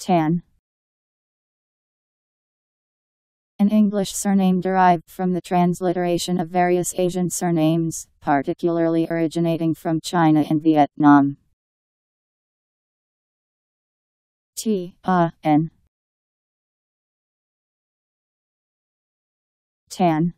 Tan. An English surname derived from the transliteration of various Asian surnames, particularly originating from China and Vietnam. T A N Tan